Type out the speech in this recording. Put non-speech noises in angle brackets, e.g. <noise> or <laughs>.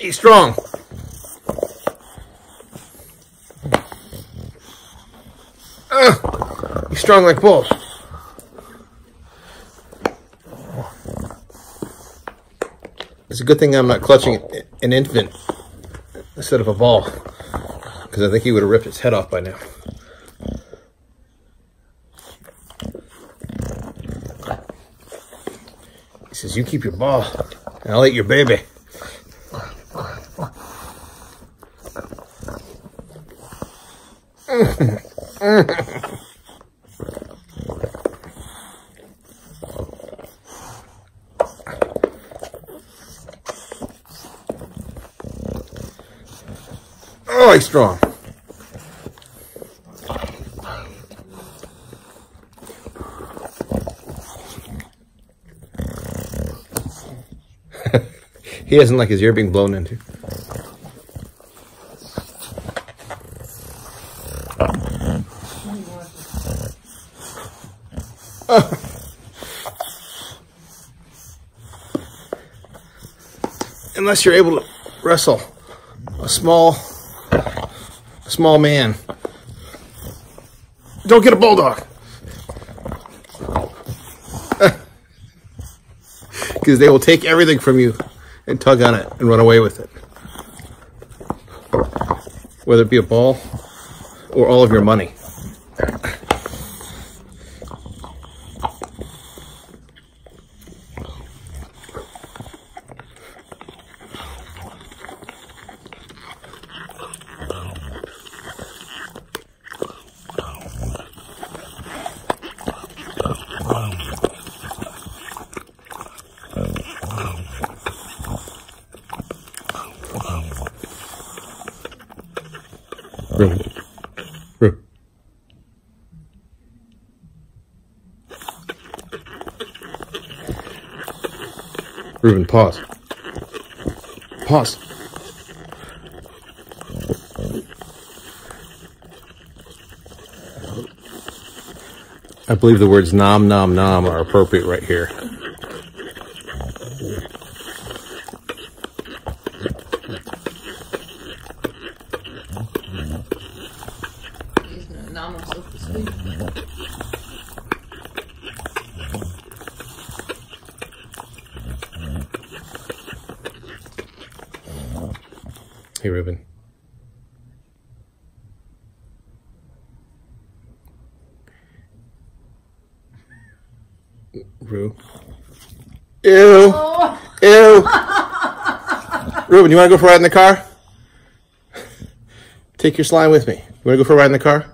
He's strong. Uh, he's strong like bulls. It's a good thing I'm not clutching an infant instead of a ball because I think he would have ripped its head off by now. He says, you keep your ball and I'll eat your baby. Oh, he's strong. <laughs> he doesn't like his ear being blown into. <laughs> Unless you're able to wrestle a small small man. Don't get a bulldog. <laughs> Because they will take everything from you and tug on it and run away with it. Whether it be a ball or all of your money. Reuben. Pause. Pause. I believe the words nom nom nom are appropriate right here. Namen so to speak. Hey, Reuben. Rue. Ew. Ew. Reuben, you want to go for a ride in the car? Take your slime with me. You want to go for a ride in the car?